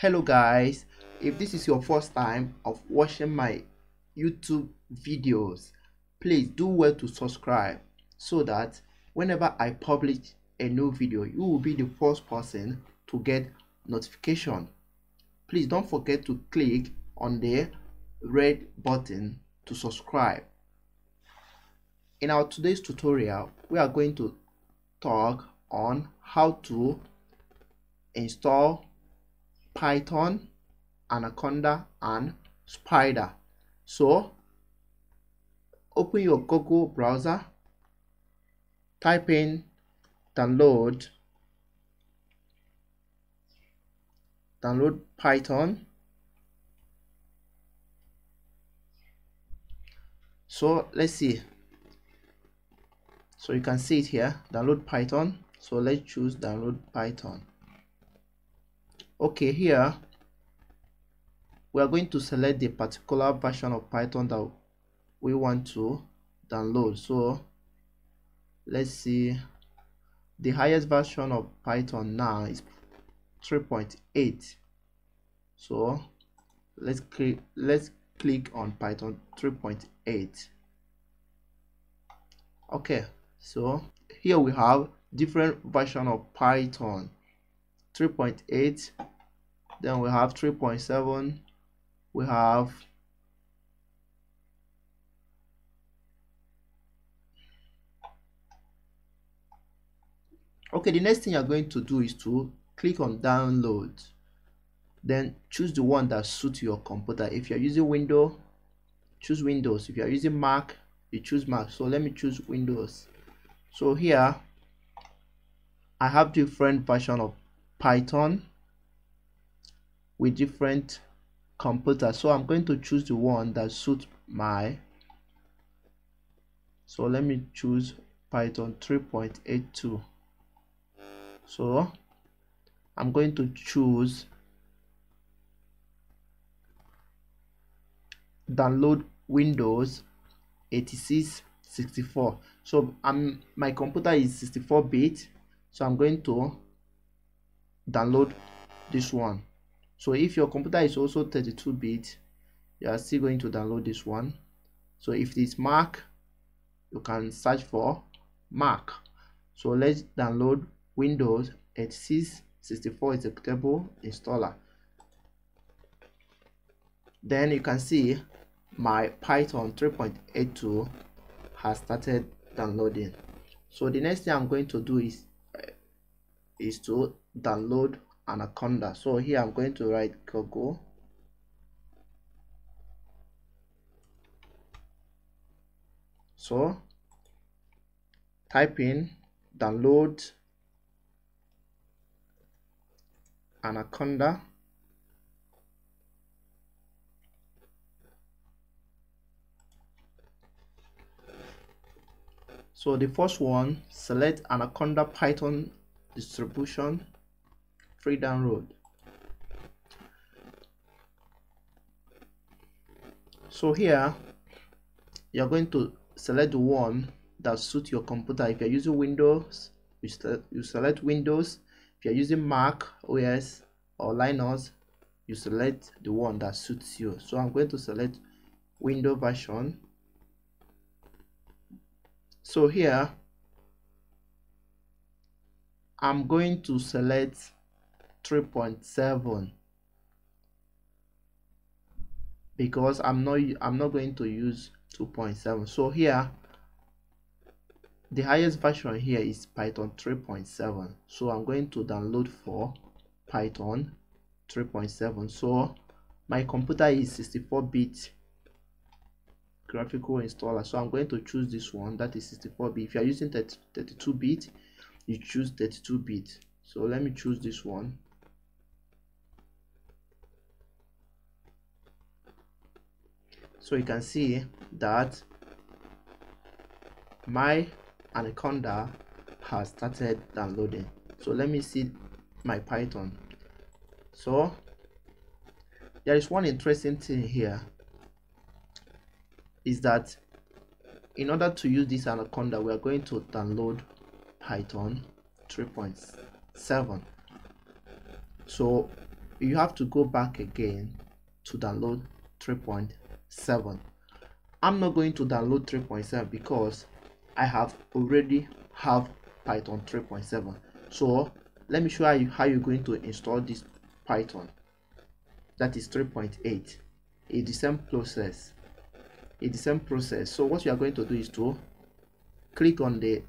hello guys. If this is your first time of watching my youtube videos please do well to subscribe so that whenever i publish a new video you will be the first person to get notification. Please don't forget to click on the red button to subscribe. In our today's tutorial we are going to talk on how to install python anaconda and Spyder so open your google browser type in download download python. So let's see. So you can see it here download python. So let's choose download python okay here we are going to select the particular version of python that we want to download. So let's see. The highest version of python now is 3.8 so let's click let's click on python 3.8 okay so here we have different version of python 3.8 then we have 3.7 we have okay the next thing you're going to do is to click on download. Then choose the one that suits your computer. If you're using windows choose windows. If you're using mac you choose mac. So let me choose windows. So here i have different version of python with different computers. So i'm going to choose the one that suits my so let me choose python 3.82 so i'm going to choose download windows 86 64 so i'm my computer is 64 bit. So i'm going to download this one. So if your computer is also 32 bit you are still going to download this one. So if it is mac you can search for mac. So let's download windows 86 64 executable installer. Then you can see my python 3.82 has started downloading. So the next thing i'm going to do is uh, is to download anaconda. So here i'm going to write google. So type in download anaconda. So the first one select anaconda python distribution free download so here you're going to select the one that suits your computer. If you're using windows you, you select windows. If you're using mac os or linux you select the one that suits you. So i'm going to select window version. So here i'm going to select 3.7 because I'm not I'm not going to use 2.7 so here the highest version here is Python 3.7 so I'm going to download for Python 3.7 so my computer is 64-bit graphical installer. So I'm going to choose this one that is 64-bit if you are using 32-bit you choose 32-bit so let me choose this one so you can see that my anaconda has started downloading. So let me see my python. So there is one interesting thing here is that in order to use this anaconda we are going to download python 3.7 so you have to go back again to download 3.7 i'm not going to download 3.7 because i have already have python 3.7 so let me show you how you're going to install this python. That is 3.8 it's the same process. It's the same process. So what you are going to do is to click on the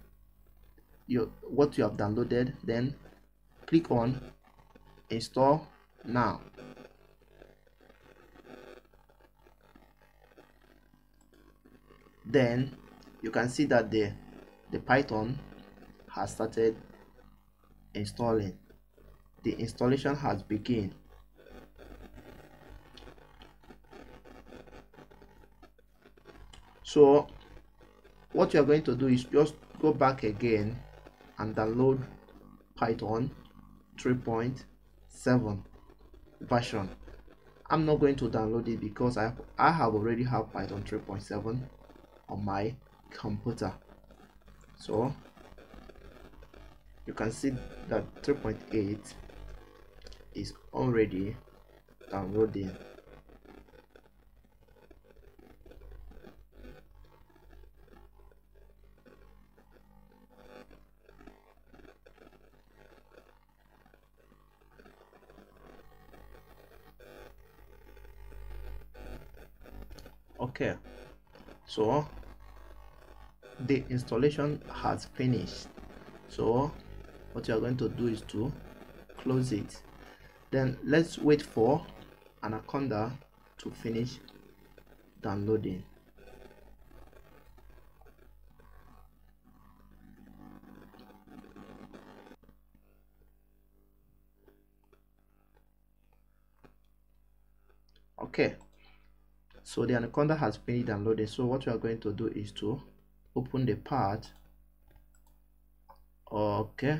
your what you have downloaded then click on install now then you can see that the the python has started installing. The installation has begun. So what you are going to do is just go back again and download python 3.7 version. I'm not going to download it because i i have already have python 3.7 on my computer. So you can see that 3.8 is already downloading. Okay. So the installation has finished. So what you are going to do is to close it. Then let's wait for anaconda to finish downloading. Okay. So the anaconda has finished downloading. So what we are going to do is to open the part. Okay.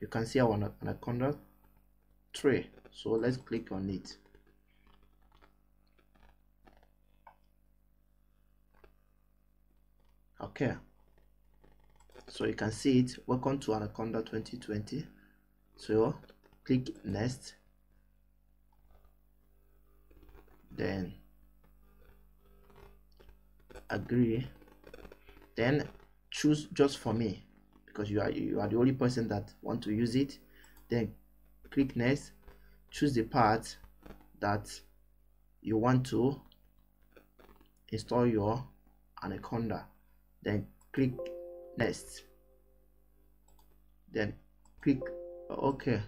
You can see our anaconda tray. So let's click on it. Okay. So you can see it. Welcome to anaconda 2020 so click next. Then agree then choose just for me because you are you are the only person that want to use it. Then click next choose the part that you want to install your anaconda. Then click next. Then click ok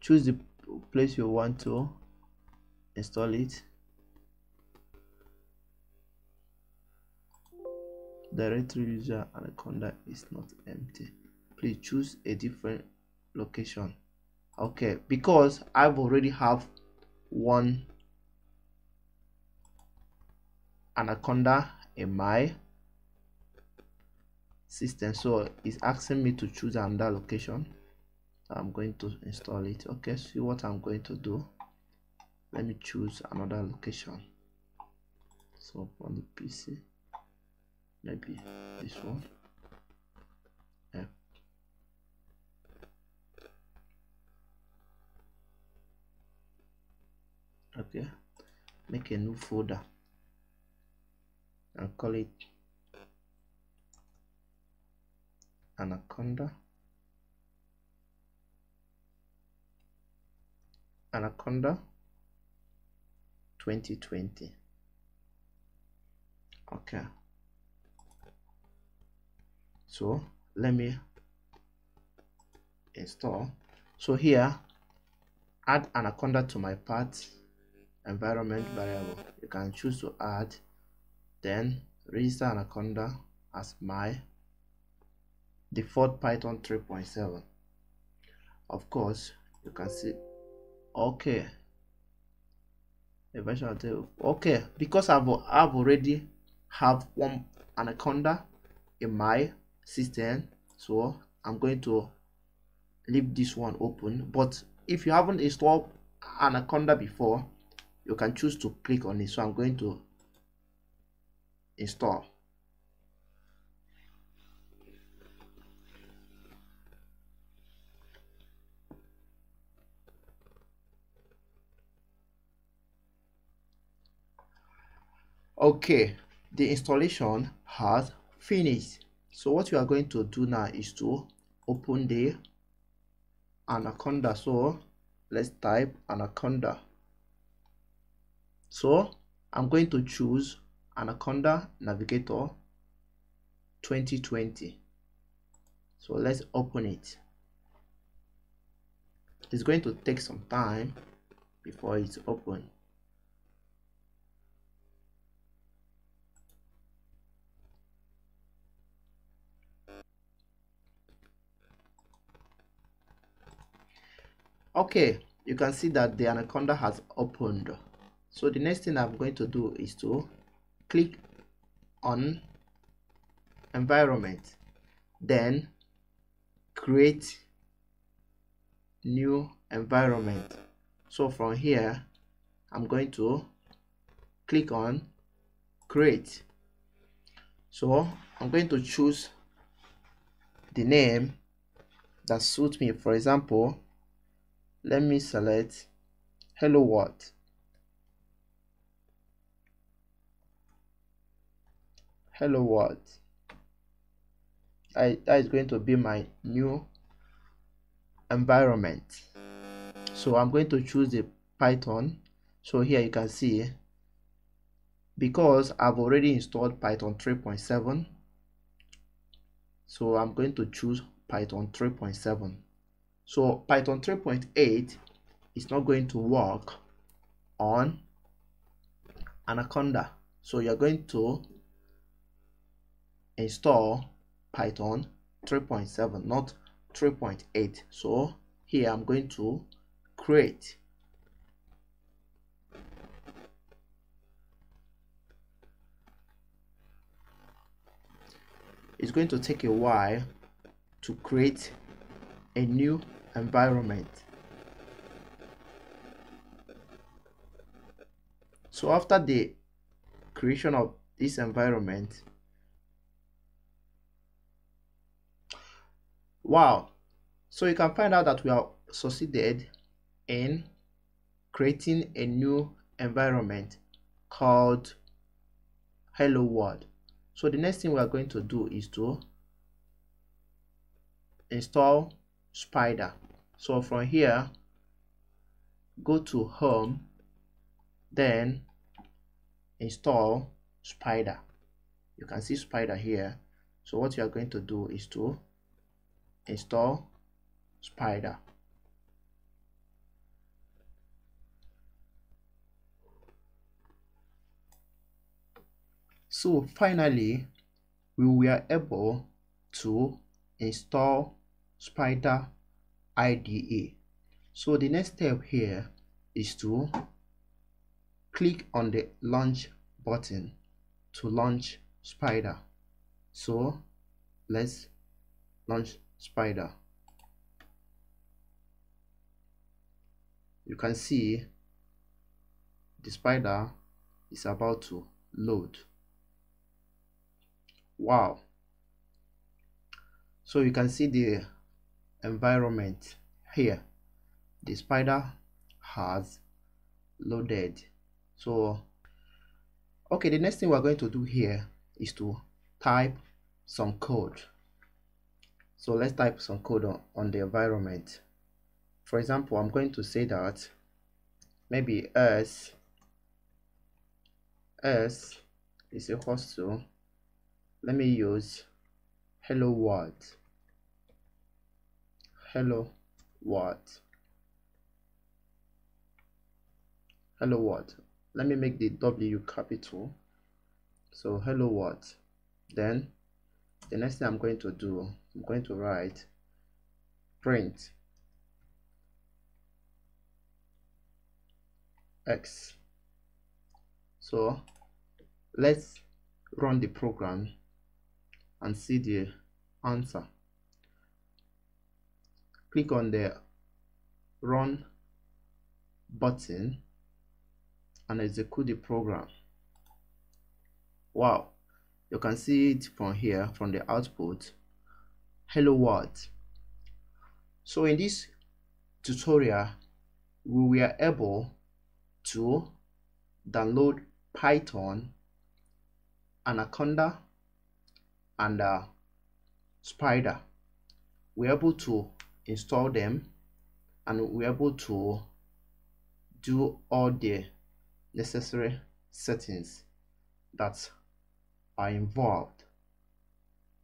choose the place you want to install it directory user anaconda is not empty. Please choose a different location. Okay because i've already have one anaconda in my system so it's asking me to choose another location. I'm going to install it. Okay see what i'm going to do. Let me choose another location. So on the pc maybe this one. Yeah. okay. Make a new folder and call it anaconda. Anaconda 2020 okay so let me install. So here add anaconda to my path environment variable. You can choose to add then register anaconda as my default python 3.7 of course you can see okay. Okay because I've, I've already have one anaconda in my system so i'm going to leave this one open. But if you haven't installed anaconda before you can choose to click on it. So i'm going to install. Okay the installation has finished so what you are going to do now is to open the anaconda. So let's type anaconda. So i'm going to choose anaconda navigator 2020 so let's open it. It's going to take some time before it's open okay you can see that the anaconda has opened. So the next thing i'm going to do is to click on environment then create new environment. So from here i'm going to click on create. So i'm going to choose the name that suits me. For example let me select hello world hello world I, that is going to be my new environment. So i'm going to choose the python. So here you can see because i've already installed python 3.7 so i'm going to choose python 3.7 so Python 3.8 is not going to work on Anaconda. So you're going to install Python 3.7, not 3.8. So here I'm going to create. It's going to take a while to create a new environment. So after the creation of this environment wow. So you can find out that we have succeeded in creating a new environment called hello world. So the next thing we are going to do is to install Spyder so from here go to home then install Spyder. You can see Spyder here. So what you are going to do is to install Spyder. So finally we were able to install Spyder IDE. So the next step here is to click on the launch button to launch Spyder. So let's launch Spyder. You can see the Spyder is about to load. Wow. So you can see the environment here. The Spyder has loaded. So okay the next thing we're going to do here is to type some code. So let's type some code on, on the environment. For example i'm going to say that maybe s s is equals to let me use hello world hello what? Hello what? Let me make the w capital. So hello what? Then the next thing i'm going to do i'm going to write print x. So let's run the program and see the answer click on the run button and execute the program. Wow. You can see it from here from the output. Hello world. So in this tutorial we were able to download python anaconda and uh, Spyder. We're able to install them and we're able to do all the necessary settings that are involved.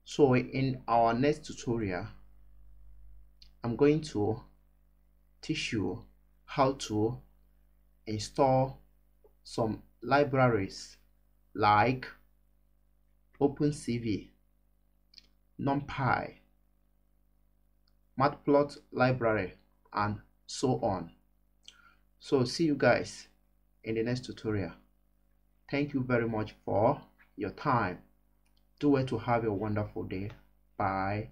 So in our next tutorial i'm going to teach you how to install some libraries like OpenCV, NumPy, Matplot library, and so on. So see you guys in the next tutorial. Thank you very much for your time. Do it to have a wonderful day. Bye.